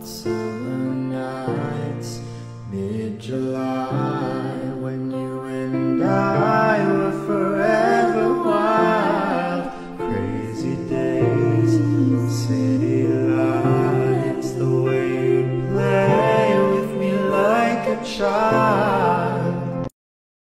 hot summer nights, mid-July, when you and I were forever wild. Crazy days, city lights, the way you play with me like a child.